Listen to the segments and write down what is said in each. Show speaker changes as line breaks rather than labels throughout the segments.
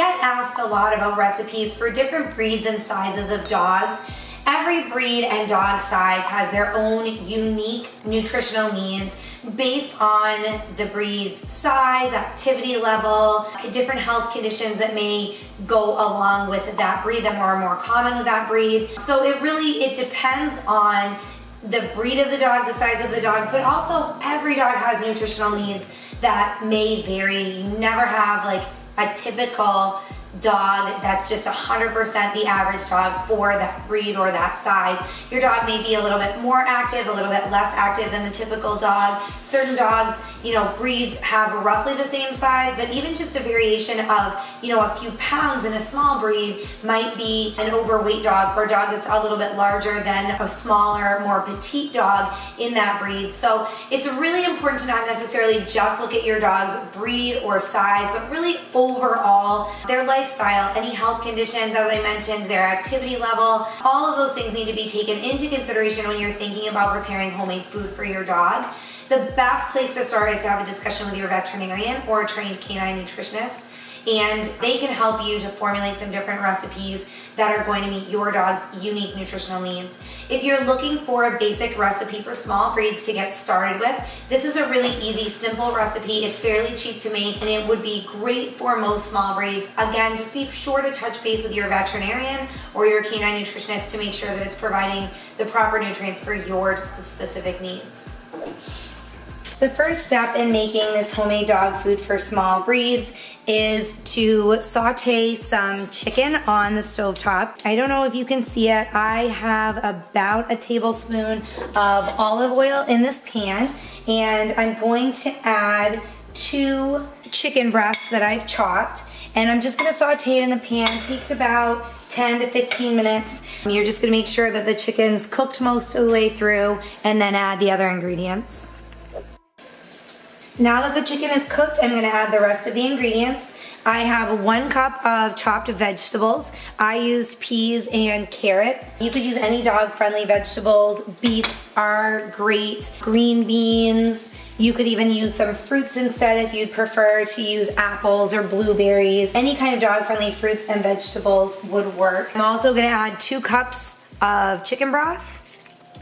get asked a lot about recipes for different breeds and sizes of dogs. Every breed and dog size has their own unique nutritional needs based on the breed's size, activity level, different health conditions that may go along with that breed that are more common with that breed. So it really, it depends on the breed of the dog, the size of the dog, but also every dog has nutritional needs that may vary. You never have like a typical dog that's just 100% the average dog for that breed or that size. Your dog may be a little bit more active, a little bit less active than the typical dog. Certain dogs, you know, breeds have roughly the same size, but even just a variation of, you know, a few pounds in a small breed might be an overweight dog or a dog that's a little bit larger than a smaller, more petite dog in that breed. So it's really important to not necessarily just look at your dog's breed or size, but really overall their life lifestyle, any health conditions, as I mentioned, their activity level, all of those things need to be taken into consideration when you're thinking about preparing homemade food for your dog. The best place to start is to have a discussion with your veterinarian or a trained canine nutritionist and they can help you to formulate some different recipes that are going to meet your dog's unique nutritional needs. If you're looking for a basic recipe for small breeds to get started with, this is a really easy, simple recipe. It's fairly cheap to make and it would be great for most small breeds. Again, just be sure to touch base with your veterinarian or your canine nutritionist to make sure that it's providing the proper nutrients for your specific needs. The first step in making this homemade dog food for small breeds is to saute some chicken on the stove top. I don't know if you can see it. I have about a tablespoon of olive oil in this pan and I'm going to add two chicken breasts that I've chopped and I'm just gonna saute it in the pan. It takes about 10 to 15 minutes. You're just gonna make sure that the chicken's cooked most of the way through and then add the other ingredients. Now that the chicken is cooked, I'm gonna add the rest of the ingredients. I have one cup of chopped vegetables. I used peas and carrots. You could use any dog-friendly vegetables. Beets are great. Green beans. You could even use some fruits instead if you'd prefer to use apples or blueberries. Any kind of dog-friendly fruits and vegetables would work. I'm also gonna add two cups of chicken broth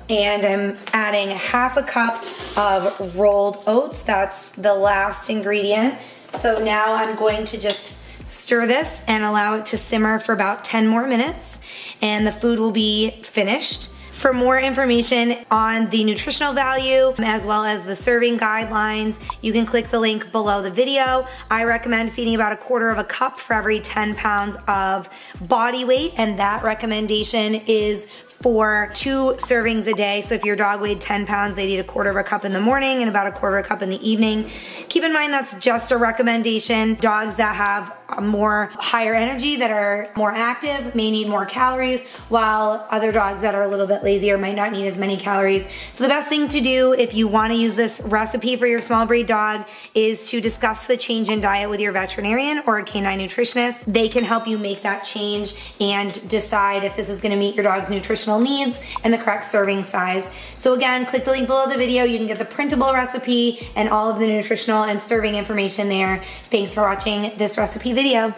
and I'm adding half a cup of rolled oats. That's the last ingredient. So now I'm going to just stir this and allow it to simmer for about 10 more minutes and the food will be finished. For more information on the nutritional value as well as the serving guidelines, you can click the link below the video. I recommend feeding about a quarter of a cup for every 10 pounds of body weight and that recommendation is for two servings a day. So if your dog weighed 10 pounds, they'd eat a quarter of a cup in the morning and about a quarter of a cup in the evening. Keep in mind that's just a recommendation. Dogs that have more higher energy, that are more active, may need more calories, while other dogs that are a little bit lazier might not need as many calories. So the best thing to do if you wanna use this recipe for your small breed dog is to discuss the change in diet with your veterinarian or a canine nutritionist. They can help you make that change and decide if this is gonna meet your dog's nutritional needs and the correct serving size. So again, click the link below the video. You can get the printable recipe and all of the nutritional and serving information there. Thanks for watching this recipe video.